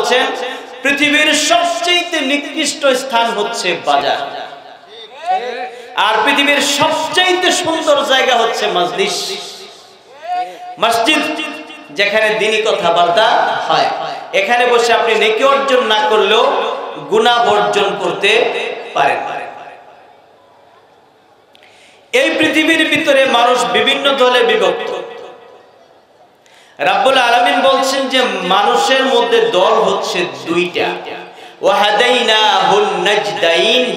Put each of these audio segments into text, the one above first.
বলছেন, পৃথিবীর সবচেয়ে নিকৃষ্ট স্থান হচ্ছে বাজার। আর পৃথিবীর সবচেয়ে সুন্দর জায়গা হচ্ছে মসজিদ। মসজিদ যেখানে দিনই কথাবার্তা হয়। এখানে বসে আপনি নেকি অর্জন না করলেও গুণা বর্জন করতে পারেন। এই পৃথিবীর ভিতরে মানুষ বিভিন্ন দলে বিভক্ত। রাব্বুল আলামিন বলছেন যে মানুষের মধ্যে দল হচ্ছে দুইটা।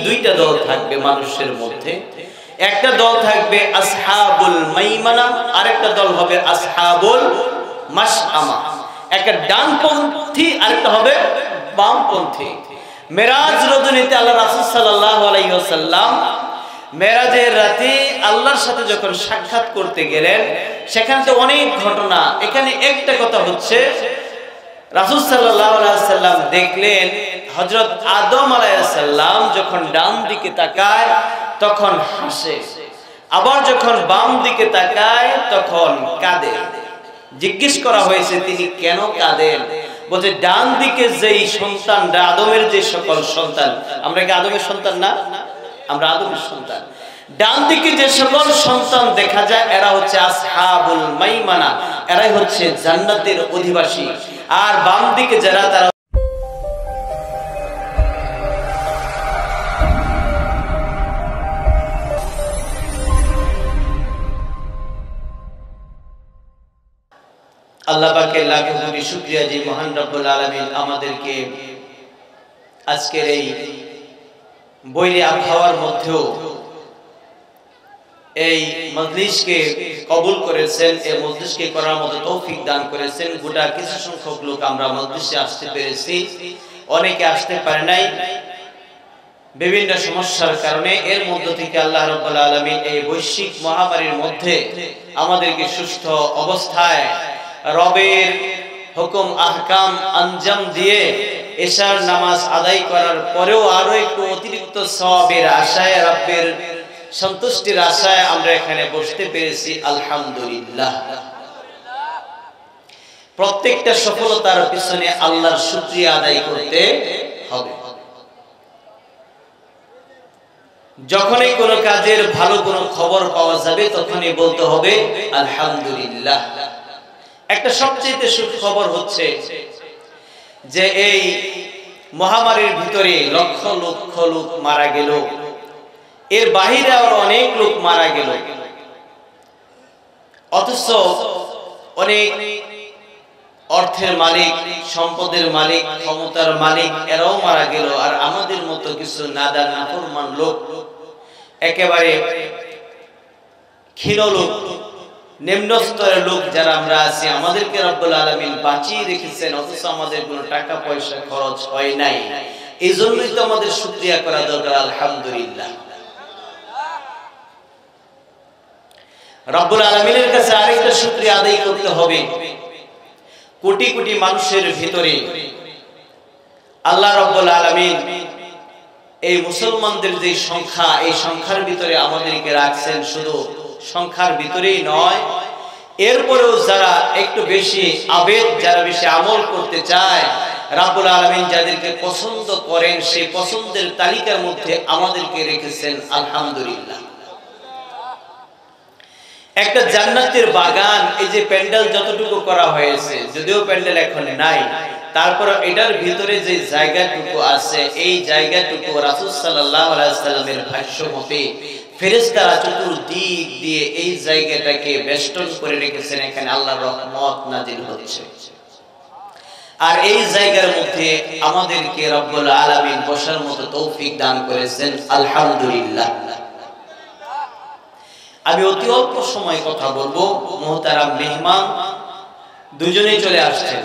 দুইটা দল থাকবে মানুষের মধ্যে। একটা দল থাকবে আসহাবুল মাইমানা, আরেকটা দল হবে আসহাবুল মাসআমা একটা ডানপন্থী, আরেকটা হবে বামপন্থী। মেরাজ রজনীতে আল্লাহ মেরাজের রাতে আল্লাহর সাথে যখন সাক্ষাৎ করতে গেলেন, সেখানে তো অনেক ঘটনা। এখানে একটা কথা হচ্ছে, রাসুল সাল্লাম দেখলেন হজরত আদম আলাইসাল্লাম যখন ডান দিকে তাকায়, তখন হাসে। আবার যখন বাম দিকে তাকায়, তখন কাঁদে। জিজ্ঞেস করা হয়েছে, তিনি কেন কাঁদেন? বলছে, ডান দিকে যেই সন্তান আদমের যে সকল সন্তান, আমরা কি আদমের সন্তান না? আমরা আদমের সন্তান। ডান দিকে যে সকল সন্তান দেখা যায়, এরা হচ্ছে আসহাবুল মাইমানা, এরাই হচ্ছে জান্নাতের অধিবাসী। আর বাম দিকে যারা, তারা আল্লাহ পাকে লাখো মহান রব্বুল আমাদেরকে আজকের এই বৈরী আবহাওয়ার মধ্যেও এই মজলিসকে কবুল করেছেন, এই মজলিসকে করার মতো তৌফিক দান করেছেন। গোটা কিছু সংখ্যক লোক আমরা মজলিসে আসতে পেরেছি। অনেকে আসতে পারে নাই। বিভিন্ন সমস্যার কারণে এর মধ্য থেকে আল্লাহ রব্বুল আলামিন এই বৈশ্বিক মহামারীর মধ্যে আমাদেরকে সুস্থ অবস্থায় রবের হুকুম, আহকাম, আঞ্জাম দিয়ে এশার নামাজ আদায় করার পরেও আরও একটু অতিরিক্ত সবের আশায় রব্বের সন্তুষ্টির আশায় আমরা এখানে বসতে পেরেছি, আলহামদুলিল্লাহ। প্রত্যেকটা সফলতার পিছনে আল্লাহর শুক্রিয়া আদায় করতে হবে। যখনই কোনো কাজের ভালো কোনো খবর পাওয়া যাবে, তখনই বলতে হবে, আলহামদুলিল্লাহ। একটা সবচেয়ে সুখ খবর হচ্ছে যে এই মহামারীর ভিতরে লক্ষ লক্ষ লোক মারা গেল। এর বাহিরে আরও অনেক লোক মারা গেল। অথচ অনেক অর্থের মালিক, সম্পদের মালিক, ক্ষমতার মালিক, এরাও মারা গেল। আর আমাদের মতো কিছু নাদা নাফরমান লোক, একেবারে ক্ষীণ লোক নিম্ন লোক যারা আমরা আছি, আমাদেরকে রব্বুল আলমিন বাঁচিয়ে রেখেছেন, অথচ আমাদের কোনো টাকা পয়সা খরচ হয় নাই। এই জন্যই তো আমাদের শুক্রিয়া করা দরকার, আলহামদুলিল্লাহ। রব্বুল আলমিনের কাছে আরেকটা শুক্রিয়া আদায় করতে হবে। কোটি কোটি মানুষের ভিতরে আল্লাহ রব্বুল আলমিন এই মুসলমানদের যে সংখ্যা, এই সংখ্যার ভিতরে আমাদেরকে রাখছেন শুধু সংখ্যার ভিতরেই নয়, এরপরেও যারা একটু বেশি আবেগ, যারা বেশি আমল করতে চায় রাবুল আলমিন যাদেরকে পছন্দ করেন, সেই পছন্দের তালিকার মধ্যে আমাদেরকে রেখেছেন, আলহামদুলিল্লাহ। একটা জান্নাতের বাগান, এই যে প্যান্ডেল যতটুকু করা হয়েছে, যদিও প্যান্ডেল এখন নাই, তারপর এটার ভিতরে যে জায়গাটুকু আছে, এই জায়গাটুকু রাসুল সাল্লাহ আলাইসাল্লামের ভাষ্য মতে ফেরেস্তারা চতুর্দিক দিয়ে এই জায়গাটাকে বেষ্টন করে রেখেছেন, এখানে আল্লাহ রহমত নাজিল হচ্ছে। আর এই জায়গার মধ্যে আমাদেরকে রব্বুল আলামিন বসার মতো তৌফিক দান করেছেন, আলহামদুলিল্লাহ। আমি অতি অল্প সময় কথা বলব, মোহতারাম মেহমান, দুজনেই চলে আসছেন।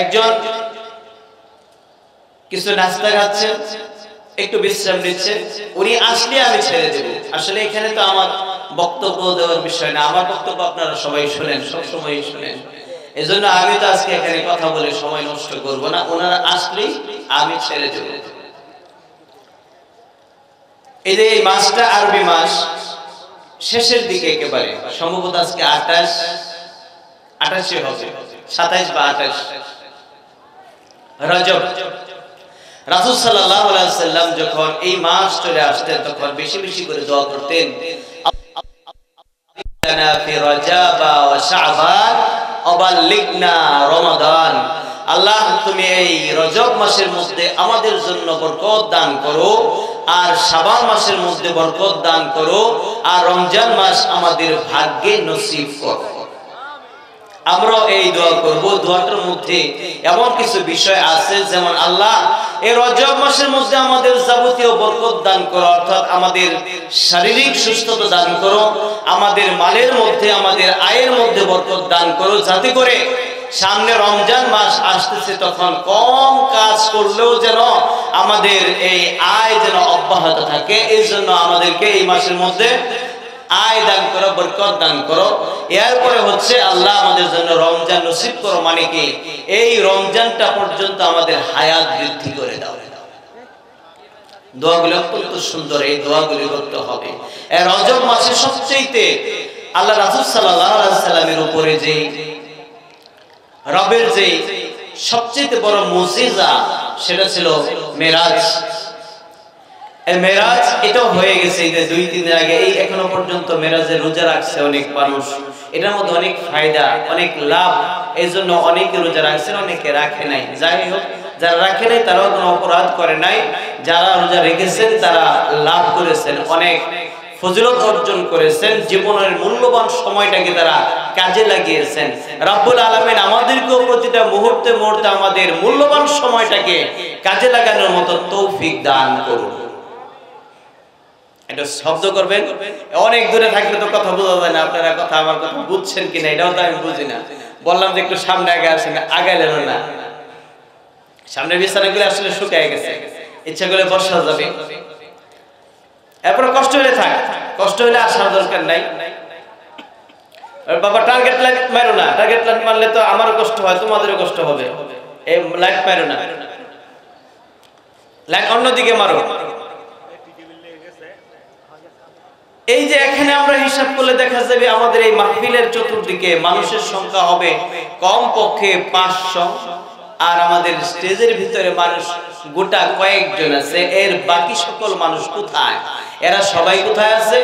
একজন কিছু নাস্তা খাচ্ছেন, একটু বিশ্রাম নিচ্ছেন, উনি আসলে আমি ছেড়ে দেব। আসলে এখানে তো আমার বক্তব্য দেওয়ার বিষয় না, আমার বক্তব্য আপনারা সবাই শোনেন, সব সময় শোনেন। এজন্য আমি তো আজকে এখানে কথা বলে সময় নষ্ট করব না, ওনারা আসলেই আমি ছেড়ে দেব। এই যে এই মাসটা আরবি মাস, শেষের দিকে একেবারে, সম্ভবত আজকে আঠাশ, আঠাশে হবে, সাতাইশ বা আঠাশ। রজব যখন এই মাস চলে আসতেন, তখন বেশি বেশি করে দোয়া করতেন আল্লাহ, তুমি এই রজব মাসের মধ্যে আমাদের জন্য বরকত দান করো আর সাবান মাসের মধ্যে বরকত দান করো, আর রমজান মাস আমাদের ভাগ্যে নসিব করো। আমরাও এই দোয়া করব, দোয়াটার মধ্যে এমন কিছু বিষয় আছে, যেমন আল্লাহ, এই রজব মাসের মধ্যে আমাদের যাবতীয় বরকত দান করো, অর্থাৎ আমাদের শারীরিক সুস্থতা দান করো, আমাদের মালের মধ্যে, আমাদের আয়ের মধ্যে বরকত দান করো, যাতে করে সামনে রমজান মাস আসতেছে, তখন কম কাজ করলেও যেন আমাদের এই আয় যেন অব্যাহত থাকে এই জন্য আমাদেরকে এই মাসের মধ্যে আয় দান করো, বরকত দান করো। এরপরে হচ্ছে আল্লাহ আমাদের জন্য রমজান নসিব করো মানে কি? এই রমজানটা পর্যন্ত আমাদের হায়াত বৃদ্ধি করে দাও। দোয়াগুলি অত্যন্ত সুন্দর, এই দোয়াগুলি করতে হবে। রজব মাসে সবচেয়ে আল্লাহ রাসুল সাল্লামের উপরে যে রবের যে সবচেয়ে বড় মজিজা, সেটা ছিল মেরাজ। মেরাজ এটাও হয়ে গেছে দুই, তিন আগে। এই এখনও পর্যন্ত মেরাজে রোজা রাখছে অনেক মানুষ। এটার মধ্যে অনেক ফায়দা, অনেক লাভ। এই জন্য অনেকে রোজা রাখছেন, অনেকে রাখে নাই। যাই হোক, যারা রাখে নাই, তারাও কোনো অপরাধ করে নাই। যারা রোজা রেখেছেন, তারা লাভ করেছেন অনেক। ফজিলত অর্জন করেছেন, জীবনের মূল্যবান সময়টাকে তারা কাজে লাগিয়েছেন। রাব্বুল আলমিন আমাদেরকেও প্রতিটা মুহূর্তে মুহূর্তে আমাদের মূল্যবান সময়টাকে কাজে লাগানোর মতো তৌফিক দান করুন। এটা শব্দ করবেন? অনেক দূরে থাকলে তো কথা বোঝা যায় না, আপনারা কথা আমার কথা বুঝছেন কিনা, এটাও তো আমি বুঝি না। বললাম যে একটু সামনে আগে আসেন, আগাইলেন না। সামনে বিছানাগুলো আসলে শুকায় গেছে। ইচ্ছা করলে বসা যাবে। এরপরে কষ্ট হলে থাক। কষ্ট হলে আসার দরকার নাই। বাবা টার্গেট লাইট মারো না। টার্গেট লাইট মারলে তো আমারও কষ্ট হয়, তোমাদেরও কষ্ট হবে। এই লাইট মারো না। লাইট অন্যদিকে মারো। এই যে এখানে আমরা হিসাব করলে দেখা যাবে আমাদের এই মাহফিলের চতুর্দিকে মানুষের সংখ্যা হবে কম পক্ষে পাঁচশো। আর আমাদের স্টেজের ভিতরে মানুষ, গোটা কয়েকজন আছে, এর বাকি সকল মানুষ কোথায়? এরা সবাই কোথায় আছে?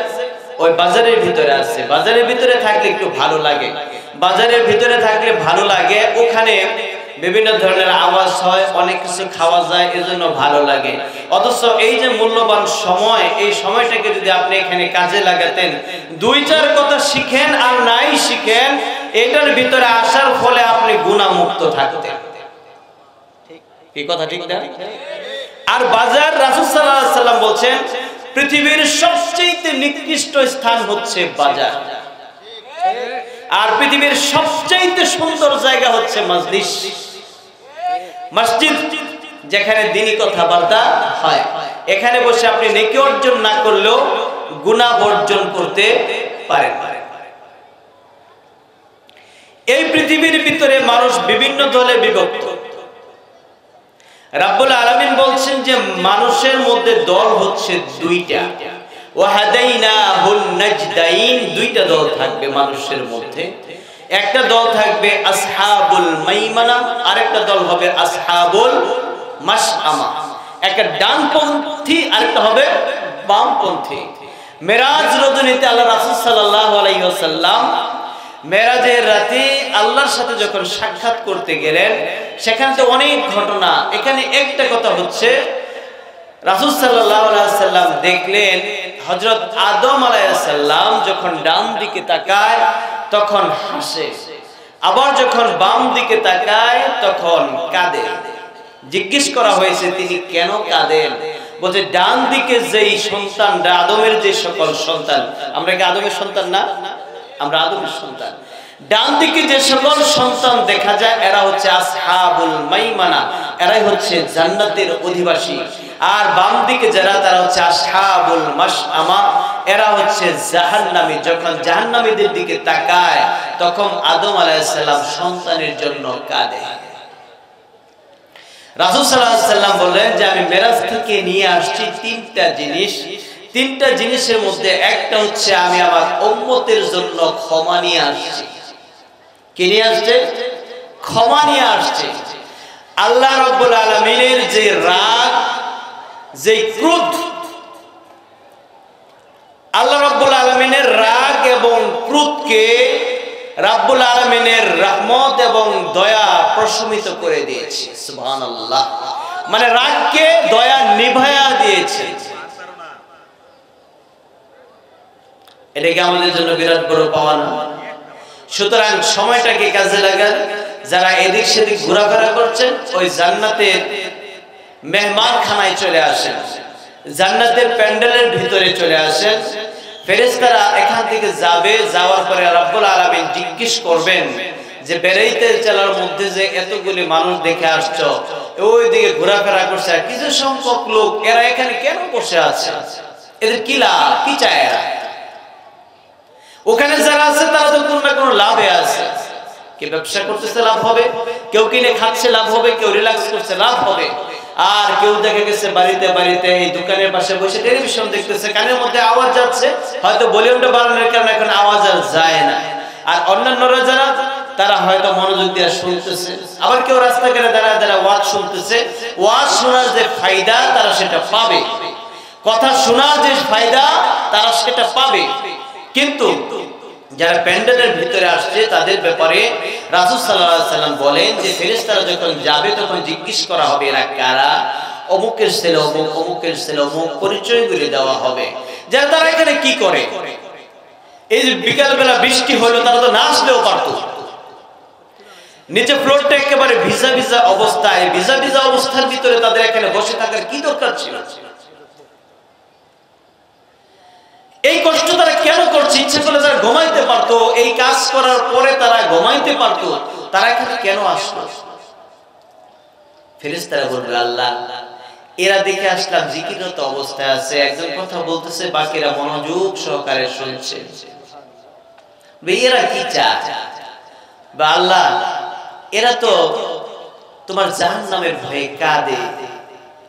ওই বাজারের ভিতরে আছে। বাজারের ভিতরে থাকলে একটু ভালো লাগে। বাজারের ভিতরে থাকলে ভালো লাগে। ওখানে বিভিন্ন ধরনের আওয়াজ হয়, অনেক কিছু খাওয়া যায়, এজন্য ভালো লাগে। অথচ এই যে মূল্যবান সময়, এই সময়টাকে যদি আপনি এখানে কাজে লাগাতেন, দুই চার কথা শিখেন আর নাই শিখেন, এটার ভিতরে আসার ফলে আপনি গুণামুক্ত থাকতেন। এই কথা ঠিক না? আর বাজার রাসুল সাল্লাম বলছেন পৃথিবীর সবচেয়ে নিকৃষ্ট স্থান হচ্ছে বাজার। আর পৃথিবীর সবচেয়ে সুন্দর জায়গা হচ্ছে মসজিদ মসজিদ যেখানে দিনই কথাবার্তা হয়। এখানে বসে আপনি নেকি অর্জন না করলেও গুণা বর্জন করতে পারেন। এই পৃথিবীর ভিতরে মানুষ বিভিন্ন দলে বিভক্ত। রাব্বুল আলামিন বলছেন যে মানুষের মধ্যে দল হচ্ছে দুইটা। দুইটা দল থাকবে মানুষের মধ্যে। একটা দল থাকবে আসহাবুল মাইমানা, আরেকটা দল হবে আসহাবুল মাসআমা একটা ডানপন্থী, আরেকটা হবে বামপন্থী। মেরাজ রজনীতে আল্লাহ রাসূল সাল্লাল্লাহু আলাইহি ওয়াসাল্লাম মেরাজের রাতে আল্লাহর সাথে যখন সাক্ষাৎ করতে গেলেন, সেখানে তো অনেক ঘটনা। এখানে একটা কথা হচ্ছে, রাসুল সাল্লাম দেখলেন হজরত আদম আলাইসাল্লাম যখন ডান দিকে তাকায়, তখন হাসে। আবার যখন বাম দিকে তাকায়, তখন কাঁদে। জিজ্ঞেস করা হয়েছে, তিনি কেন কাঁদেন? বলছে, ডান দিকে যেই সন্তান আদমের যে সকল সন্তান, আমরা কি আদমের সন্তান না? আমরা আদমের সন্তান। ডান দিকে যে সকল সন্তান দেখা যায়, এরা হচ্ছে আসহাবুল মাইমানা, এরাই হচ্ছে জান্নাতের অধিবাসী। আর বাম দিকে যারা, তারা হচ্ছে আসহাবুল মাসআমা এরা হচ্ছে জাহান্নামী। যখন জাহান্নামীদের দিকে তাকায়, তখন আদম আলাইহিস সালাম সন্তানের জন্য কাঁদে। রাসূল সাল্লাল্লাহু আলাইহি সাল্লাম বললেন যে, আমি মেরাজ থেকে নিয়ে আসছি তিনটা জিনিস। তিনটা জিনিসের মধ্যে একটা হচ্ছে আমি আমার উম্মতের জন্য ক্ষমা নিয়ে আসছি। কি নিয়ে আসছে? ক্ষমা নিয়ে আসছে। আল্লাহ রব্বুল আলমিনের যে রাগ, যে ক্রোধ, আল্লাহ রব্বুল আলমিনের রাগ এবং ক্রোধকে রাব্বুল আলমিনের রহমত এবং দয়া প্রশমিত করে দিয়েছে। সুবহান আল্লাহ মানে রাগকে দয়া নিভায়া দিয়েছে। এটাকে আমাদের জন্য বিরাট বড় পাওয়া না। সুতরাং সময়টাকে কাজে লাগান, যারা এদিক সেদিক ঘোরাফেরা করছেন, ওই জান্নাতের মেহমান খানায় চলে আসেন, জান্নাতের প্যান্ডেলের ভিতরে চলে আসেন। ফেরেশতারা এখান থেকে যাবে, যাওয়ার পরে রাব্বুল আলামিন জিজ্ঞেস করবেন যে, বেড়াইতে চালার মধ্যে যে এতগুলি মানুষ দেখে আসছো, ওই দিকে ঘোরাফেরা করছে আর কিছু সংখ্যক লোক, এরা এখানে কেন বসে আছে? এদের কি লাভ? কি চায় এরা? ওখানে যারা আছে, তারা তো কোনো না কোনো লাভে আছে। কে ব্যবসা করতেছে, লাভ হবে। কেউ কিনে খাচ্ছে, লাভ হবে। কেউ রিল্যাক্স করছে, লাভ হবে। আর কেউ দেখা গেছে বাড়িতে বাড়িতে এই দোকানের পাশে বসে টেলিভিশন দেখতেছে, কানের মধ্যে আওয়াজ যাচ্ছে। হয়তো ভলিউমটা বাড়ানোর কারণে এখন আওয়াজ আর যায় না। আর অন্যান্যরা যারা, তারা হয়তো মনোযোগ দিয়ে শুনতেছে। আবার কেউ রাস্তাঘাটে দাঁড়ায় দাঁড়া ওয়াজ শুনতেছে। ওয়াজ শোনার যে ফায়দা, তারা সেটা পাবে। কথা শোনার যে ফায়দা, তারা সেটা পাবে। কিন্তু যারা প্যান্ডেলের ভিতরে আসছে, তাদের ব্যাপারে রাসুল সাল্লাহ সাল্লাম বলেন যে ফেরেস্তারা যখন যাবে, তখন জিজ্ঞেস করা হবে, এরা কারা? অমুকের ছেলে, অমুক, অমুকের ছেলে, অমুক পরিচয়গুলি দেওয়া হবে। যারা তারা এখানে কি করে? এই যে বিকালবেলা বৃষ্টি হলো, তারা তো না আসলেও পারত। নিচে ফ্লোরটা একেবারে ভিজা ভিজা অবস্থায়, ভিজা ভিজা অবস্থার ভিতরে তাদের এখানে বসে থাকার কি দরকার ছিল? এই কষ্ট তারা কেন করছে? ইচ্ছে করলে তারা ঘুমাইতে পারতো। এই কাজ করার পরে তারা ঘুমাইতে পারতো। তারা এখানে কেন আসলো? ফেরেস্তারা বলবে, আল্লাহ, এরা দেখে আসলাম জিকিরত অবস্থায় আছে। একজন কথা বলতেছে, বাকিরা মনোযোগ সহকারে শুনছে। এরা কি চায়? বা আল্লাহ, এরা তো তোমার জাহান নামের ভয়ে কাঁদে।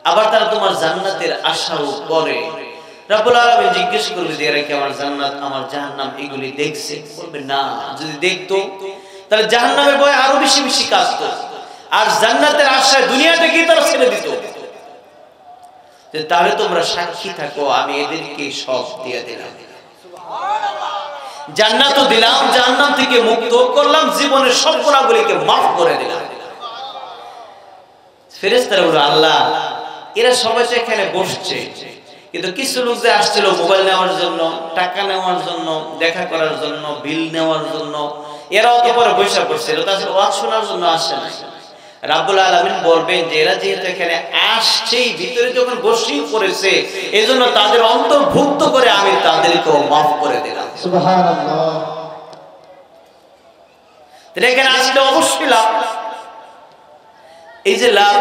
আবার তারা তোমার জান্নাতের আশাও করে। রাব্বুল আলামিন জিজ্ঞেস করবে যে এরা কি আমার জান্নাত, আমার জাহান্নাম, এগুলি দেখছে? বলবে, না, যদি দেখতো, তাহলে জাহান্নামের ভয় আরও বেশি বেশি কাঁদতো। আর জান্নাতের আশায় তারা ছেড়ে দিত। তাহলে তোমরা সাক্ষী থাকো, আমি এদেরকে সব দিয়ে দিলাম। জান্নাত দিলাম জান্নাত থেকে মুক্ত করলাম, জীবনের সব গুণাগুলিকে মাফ করে দিলাম। ফেরেস্তারা বলল, আল্লাহ, এরা সবাই এখানে বসছে। কিন্তু কিছু লোক যে আসছিল মোবাইল নেওয়ার জন্য টাকা নেওয়ার জন্য দেখা করার জন্য বিল নেওয়ার জন্য এরাও তো পরে বৈশাখ করছিল তাছাড়া ওয়াজ শোনার জন্য আসে না রাব্বুল আলমিন বলবেন যে এরা যেহেতু এখানে আসছেই ভিতরে যখন বসেই পড়েছে এই জন্য তাদের অন্তর্ভুক্ত করে আমি তাদেরকেও মাফ করে দিলাম। এখানে আসলে অবশ্যই লাভ। এই যে লাভ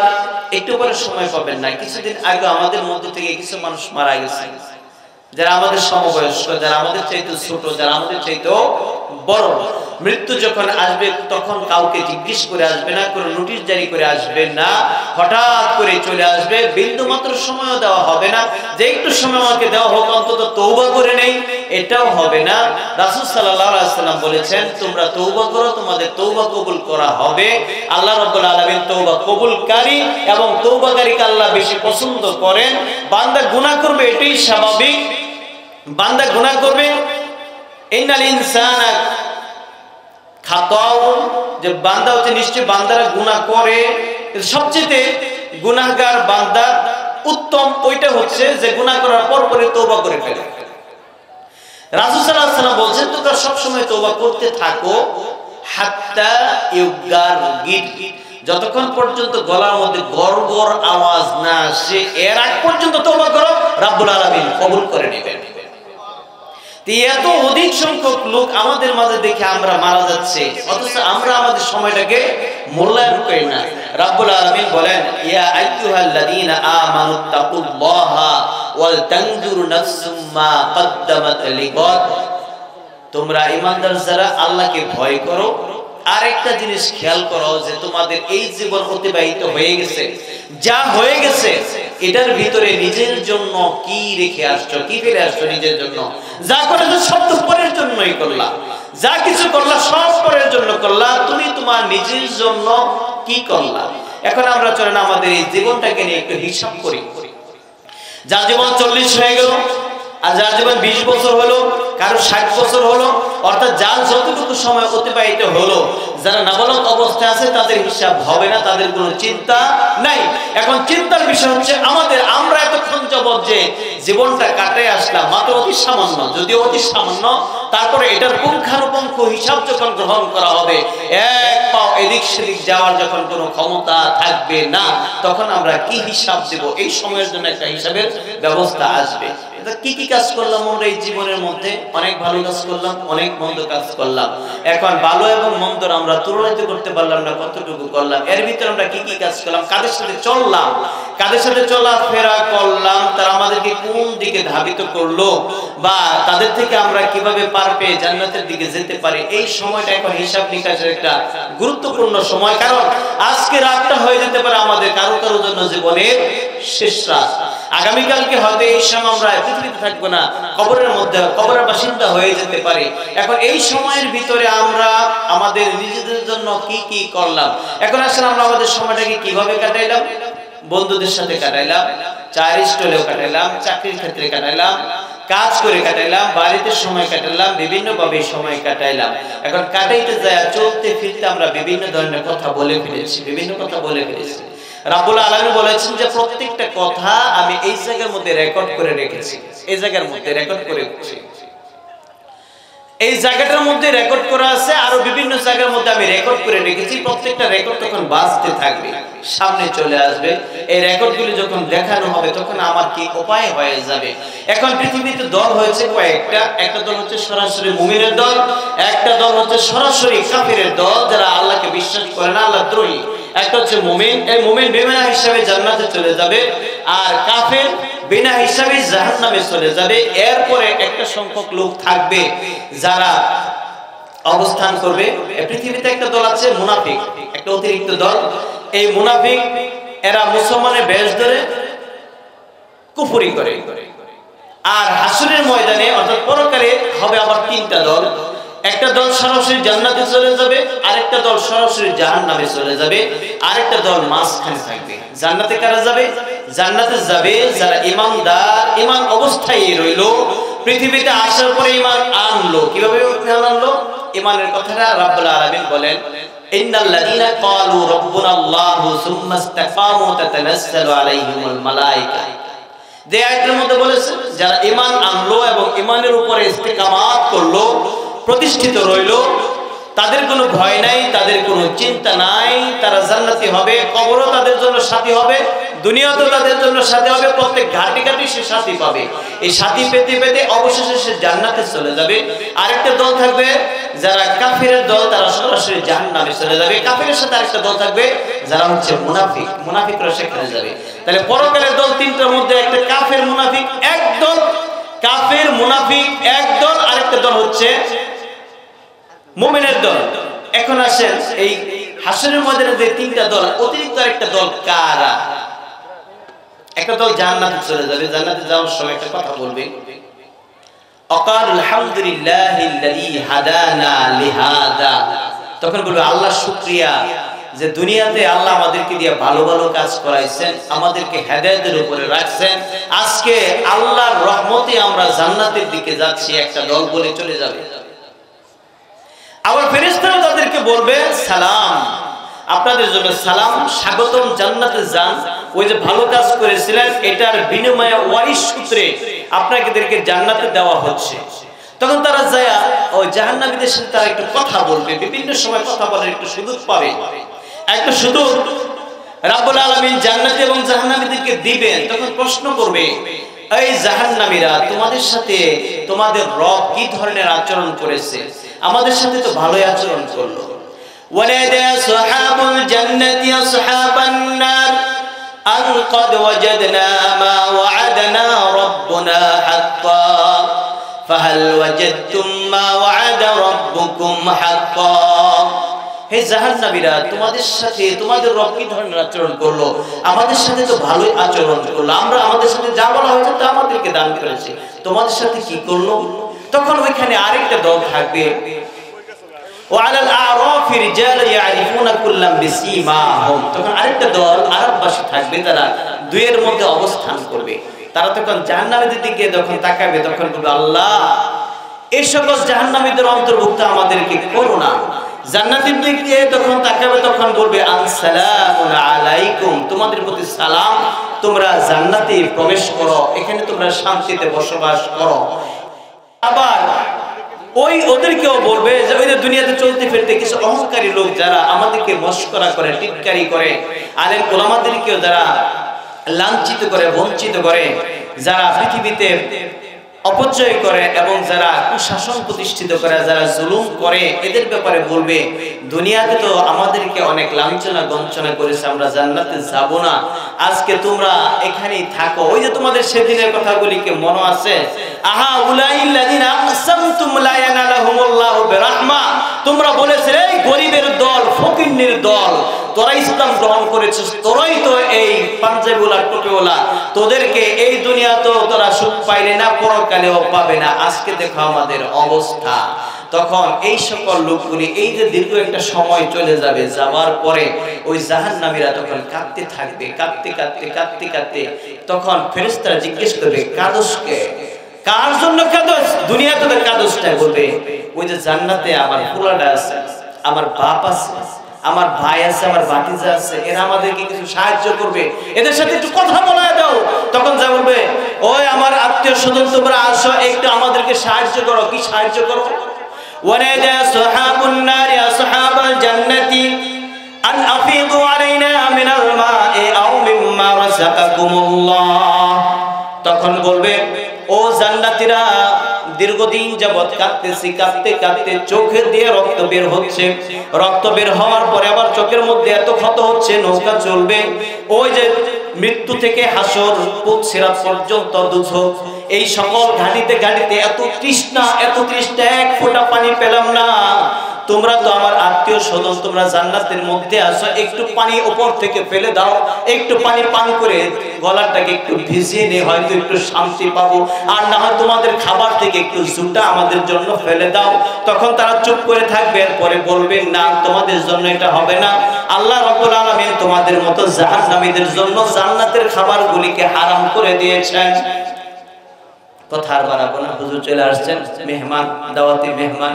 একটু পরে সময় পাবেন না। কিছুদিন আগে আমাদের মধ্যে থেকে কিছু মানুষ মারা গেছে। যারা আমাদের সমবয়স্ক, যারা আমাদের চাইতো ছোট, যারা আমাদের চাইতে বড়। মৃত্যু যখন আসবে, তখন কাউকে জিজ্ঞেস করে আসবে না, কোনো নোটিশ জারি করে আসবে না। হঠাৎ করে চলে আসবে, বিন্দু মাত্র সময় দেওয়া হবে না। যে একটু সময় আমাকে দেওয়া হোক, অন্তত তৌবা করে নেই। এটাও হবে না। রাসুল সাল্লাম বলেছেন, তোমরা তৌবা করো, তোমাদের তৌবা কবুল করা হবে। আল্লাহ রব্বুল আলমিন তৌবা কবুলকারী এবং তৌবাকারীকে আল্লাহ বেশি পছন্দ করেন। বান্দা গুণা করবে, এটাই স্বাভাবিক। বান্দা গুণা করবে। ইন্নাল ইনসানা যে বান্দা হচ্ছে নিশ্চয় বান্দারা গুনাহ করে। সবচেয়ে গুনাহগার বান্দা উত্তম, ওইটা হচ্ছে যে গুনাহ করার পর পরে তওবা করে ফেলে। রাসূল সাল্লাল্লাহু আলাইহি সাল্লাম বলেন তোমরা সব সময় করতে থাকো ইউগার যতক্ষণ পর্যন্ত গলার মধ্যে গড়গড় আওয়াজ না আসে, এর আগ পর্যন্ত তওবা করো, রাব্বুল আলামিন কবুল করে নেবেন। এত অধিক সংখ্যক লোক আমাদের মাঝে দেখে আমরা মারা যাচ্ছে। অথচ আমরা আমাদের সময়টাকে মূল্যায়ন করি না। রাব্বুল আলামিন বলেন, ইয়া আইয়ুহাল্লাযীনা আমানু তাকুল্লাহা ওয়াল তানজুর নাফসুম মা কদ্দামাত লিগাদ তোমরা ঈমানদার যারা, আল্লাহকে ভয় করো। আরেকটা জিনিস খেয়াল করো যে তোমাদের এই জীবন অতিবাহিত হয়ে গেছে। যা হয়ে গেছে, এটার ভিতরে নিজের জন্য কি রেখে আসছো, কি ফেলে আসছো নিজের জন্য? যা করেছ সব তো পরের জন্যই করলা। যা কিছু করলা সব পরের জন্য করলা। তুমি তোমার নিজের জন্য কি করলা? এখন আমরা চলেন আমাদের এই জীবনটাকে নিয়ে একটু হিসাব করি। যা জীবন চল্লিশ হয়ে গেল আর যার জীবন বিশ বছর হলো, কারও ষাট বছর হলো, অর্থাৎ যার যতটুকু সময় অতিবাহিত হলো, যারা নাবালক অবস্থায় আছে, তাদের হিসাব হবে না, তাদের কোনো চিন্তা নাই। এখন চিন্তার বিষয় হচ্ছে, আমাদের আমরা এতক্ষণ যাবৎ যে জীবনটা কাটাই আসলাম, মাত্র অতি সামান্য, যদিও অতি সামান্য, তারপরে এটার পুঙ্খানুপুঙ্খ হিসাব যখন গ্রহণ করা হবে, এক পাও এদিক সেদিক যাওয়ার যখন কোনো ক্ষমতা থাকবে না, তখন আমরা কি হিসাব দেব? এই সময়ের জন্য একটা হিসাবের ব্যবস্থা আসবে। কি কি কাজ করলাম আমরা এই জীবনের মধ্যে? অনেক ভালো কাজ করলাম, অনেক মন্দ কাজ করলাম। এখন ভালো এবং মন্দর আমরা তুলনায় করতে পারলাম না, কতটুকু করলাম? এর ভিতরে আমরা কি কি কাজ করলাম? কাদের সাথে চললাম? কাদের সাথে চলাফেরা করলাম? তারা আমাদেরকে কোন দিকে ধাবিত করল? বা তাদের থেকে আমরা কীভাবে পার পেয়ে জান্নাতের দিকে যেতে পারি? এই সময়টা এখন হিসাব নিকাশের একটা গুরুত্বপূর্ণ সময়। কারণ আজকে রাতটা হয়ে যেতে পারে আমাদের কারও কারও জন্য জীবনের শেষ রাত। আগামীকালকে হয়তো এই সময় আমরা পৃথিবীতে থাকব না, কবরের মধ্যে, কবরের বাসিন্দা হয়ে যেতে পারে। এখন এই সময়ের ভিতরে আমরা আমাদের নিজেদের জন্য কি কি করলাম? এখন আসলে আমরা আমাদের সময়টাকে কীভাবে কাটাইলাম? বন্ধুদের সাথে কাটাইলাম চার স্টলেও কাটাইলাম, চাকরির ক্ষেত্রে কাটাইলাম, কাজ করে কাটাইলাম, বাড়িতে সময় কাটাইলাম বিভিন্ন ভাবে সময় কাটাইলাম। এখন কাটাইতে যায় চলতে ফিরতে আমরা বিভিন্ন ধরনের কথা বলে ফেলেছি, বিভিন্ন কথা বলে ফেলেছি। রাবুল আলম বলেছেন যে প্রত্যেকটা কথা আমি এই জায়গার মধ্যে রেকর্ড করে রেখেছি। এই জায়গার মধ্যে রেকর্ড করে রেখেছি এই জায়গাটার মধ্যে রেকর্ড করা আছে, আরও বিভিন্ন জায়গার মধ্যে আমি রেকর্ড করে রেখেছি। প্রত্যেকটা রেকর্ড তখন বাজতে থাকবে, সামনে চলে আসবে। এই রেকর্ডগুলি যখন দেখানো হবে, তখন আমার কি উপায় হয়ে যাবে? এখন পৃথিবীতে দল হয়েছে কয়েকটা। একটা দল হচ্ছে সরাসরি মুমিনের দল, একটা দল হচ্ছে সরাসরি কাফিরের দল, যারা আল্লাহকে বিশ্বাস করে না, আল্লাহ দ্রোহী। একটা হচ্ছে মুমিন। এই মুমিন বেমেনা হিসাবে জান্নাতে চলে যাবে আর কাফের বিনা হিসাবে জাহান নামে চলে যাবে। এরপরে একটা সংখ্যক লোক থাকবে যারা অবস্থান করবে। পৃথিবীতে একটা দল আছে মুনাফিক, একটা অতিরিক্ত দল। এই মুনাফিক, এরা মুসলমানের বেশ ধরে কুফুরি করে। আর হাসুরের ময়দানে, অর্থাৎ পরকালে হবে আবার তিনটা দল। একটা দল সরাসরি জান্নাতে চলে যাবে, আরেকটা দল সরাসরি জাহান নামে চলে যাবে, আরেকটা দল মাঝখানে থাকবে। জান্নাতে কারা যাবে? জান্নাতে যাবে যারা ইমানদার, ইমান অবস্থায় রইল। পৃথিবীতে আসার পরে ইমান আনলো। কীভাবে আনলো? ইমানের কথাটা রাব্বুল আলামিন বলেন, ইন্নাল্লাযীনা ক্বালু রাব্বুনাল্লাহু সুম্মা ইসতাকামু আলাইহিমুল মালায়েকা মধ্যে বলেছে, যারা ইমান আনলো এবং ইমানের উপরে ইস্তেকামাত করল প্রতিষ্ঠিত রইল। তাদের কোনো ভয় নাই, তাদের কোনো চিন্তা নাই। তারা জান্নাতি হবে, কবরও তাদের জন্য সাথী হবে, দুনিয়াতেও তাদের জন্য সাথী হবে, প্রত্যেক ঘাটি ঘাটি সে সাথী পাবে। এই সাথী পেতে পেতে অবশেষে সে জান্নাতে চলে যাবে। আরেকটা দল থাকবে, যারা কাফিরের দল, তারা সরাসরি জাহান্নামে চলে যাবে। কাফিরের সাথে আরেকটা দল থাকবে, যারা হচ্ছে মুনাফিক। মুনাফিকরা সেখানে যাবে। তাহলে পরকালের দল তিনটার মধ্যে একটা কাফের মুনাফিক, এক দল কাফের মুনাফিক, এক দল, আরেকটা দল হচ্ছে মুমিনের দল। এখন আসেন এই হাসনের মধ্যে যে তিনটা দল, অতিরিক্ত একটা দল কারা? একটা দল জান্নাতে চলে যাবে, জান্নাতে যাওয়ার সময় একটা কথা বলবে। অকাল আলহামদুলিল্লাহিল্লাযী হাদানা তখন বলবে, আল্লাহ শুকরিয়া যে দুনিয়াতে আল্লাহ আমাদেরকে দিয়ে ভালো ভালো কাজ করাইছেন, আমাদেরকে হেদায়েতের উপরে রাখছেন। আজকে আল্লাহর রহমতে আমরা জান্নাতের দিকে যাচ্ছি, একটা দল বলে চলে যাবে। আবার ফেরেশতারা তাদেরকে বলবে, সালাম। আপনাদের জন্য সালাম, স্বাগতম, জান্নাতে যান। ওই যে ভালো কাজ করেছিলেন, এটার বিনিময়ে ওয়ারিশ সূত্রে আপনাদেরকে জান্নাতে দেওয়া হচ্ছে। তখন তারা যায় ওই জাহান্নামীদের সাথে তারা একটু কথা বলবে, বিভিন্ন সময় কথা বলার একটু সুযোগ পাবে। একটা সুযোগ রাব্বুল আলামিন জান্নাতি এবং জাহান্নামীদেরকে দিবেন। তখন প্রশ্ন করবে, এই জাহান্নামীরা তোমাদের সাথে তোমাদের রব কি ধরনের আচরণ করেছে? আমাদের সাথে তো ভালোই আচরণ করলো ونادى صحاب الجنة أصحاب النار أن قد وجدنا ما وعدنا ربنا حقا فهل وجدتم ما وعد ربكم حقا হে জাহান্নামীরা তোমাদের সাথে তোমাদের রব কি ধরনের আচরণ করলো আমাদের সাথে তো ভালোই আচরণ করলো আমরা আমাদের সাথে যা বলা হয়েছে তা আমাদেরকে দান করেছে তোমাদের সাথে কি করলো তখন ওইখানে আরেকটা দল থাকবে। অন্তর্ভুক্ত আমাদেরকে করো না। দিক দিকে তখন তাকাবে, তখন বলবে তোমাদের প্রতি সালাম, তোমরা জান্নাতে প্রবেশ করো, এখানে তোমরা শান্তিতে বসবাস করো। আবার ওই ওদেরকেও বলবে যে ওই দুনিয়াতে চলতে ফিরতে কিছু অহংকারী লোক যারা আমাদেরকে মস্করা করে, টিটকারি করে, আলেম ওলামাদেরকেও যারা লাঞ্ছিত করে, বঞ্চিত করে, যারা পৃথিবীতে অপচয় করে এবং যারা কুশাসন প্রতিষ্ঠিত করে, যারা জুলুম করে, এদের ব্যাপারে বলবে, দুনিয়াতে তো আমাদেরকে অনেক লাঞ্ছনা গঞ্চনা করেছে, আমরা জান্নাতে যাব না। আজকে তোমরা এখানেই থাকো। ওই যে তোমাদের সেদিনের কথাগুলি কি মনে আছে? আহা, উলাইল্লাযিনা আকসামতুম লা ইয়ানালাহুমুল্লাহু বিরাহমা। তোমরা বলেছিলে, এই গরিবের দল, ফকিন্নির দল তোরা ইসলাম গ্রহণ করেছিস, তোরাই তো এই পাঞ্জাবিওয়ালা টুপিওয়ালা। তোদেরকে এই দুনিয়া তো তোরা সুখ পাইলে না, পরকালেও পাবে না। আজকে দেখো আমাদের অবস্থা। তখন এই সকল লোকগুলি এই যে দীর্ঘ একটা সময় চলে যাবে, যাওয়ার পরে ওই জাহান্নামীরা তখন কাঁদতে থাকবে, কাঁদতে কাঁদতে কাঁদতে কাঁদতে। তখন ফেরেশতারা জিজ্ঞেস করবে কাদসকে কার জন্য কাদস? দুনিয়াতে তো কাদসটা বলবে। ওই যে জান্নাতে আমার আছে, আমার বাপ আছে, আমার ভাই আছে, আমার ভাতিজা আছে, এরা আমাদেরকে কিছু সাহায্য করবে। এদের সাথে একটু কথা দাও। তখন যা বলবে, ওই আমার আত্মীয় স্বজন, তোমরা আসো, একটু আমাদেরকে সাহায্য করো। কি সাহায্য করো ونادى صحاب النار أصحاب الجنة أن أفيضوا علينا من الماء أو مما رزقكم الله তখন বলবে ও জান্নাতীরা দীর্ঘদিন যাবৎ কাঁদতেছি কাঁদতে কাঁদতে চোখের দিয়ে রক্ত বের হচ্ছে রক্ত বের হওয়ার পরে আবার চোখের মধ্যে এত ক্ষত হচ্ছে নৌকা চলবে ওই যে মৃত্যু থেকে হাসর সিরাত পর্যন্ত দুঝোক এই সকল ঘাটিতে ঘাটিতে এত তৃষ্ণা এত তৃষ্ণা, এক ফোঁটা পানি পেলাম না। তোমরা তো আমার আত্মীয় স্বজন, তোমরা জান্নাতের মধ্যে আসো একটু পানি উপর থেকে ফেলে দাও, একটু পানি পান করে গলাটাকে একটু ভিজিয়ে নিয়ে হয়তো একটু শান্তি পাবো। আর না হয় তোমাদের খাবার থেকে একটু জুটা আমাদের জন্য ফেলে দাও। তখন তারা চুপ করে থাকবে পরে বলবেন না, তোমাদের জন্য এটা হবে না। আল্লাহ রাব্বুল আলামিন তোমাদের মতো জাহান্নামীদের জন্য জান্নাতের খাবারগুলিকে হারাম করে দিয়েছেন। কথা আর বাড়াবো না। হুজুর চলে আসছেন, মেহমান, দাওয়াতি মেহমান।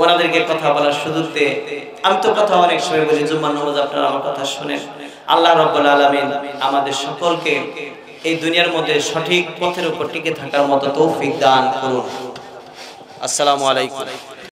ওনাদেরকে কথা বলার সুযোগ আমি তো কথা অনেক সময় বলি জুম্মান নামাজ আপনারা আমার কথা শুনেন। আল্লাহ রাব্বুল আলামিন আমাদের সকলকে এই দুনিয়ার মধ্যে সঠিক পথের উপর টিকে থাকার মতো তৌফিক দান করুন। আসসালামু আলাইকুম।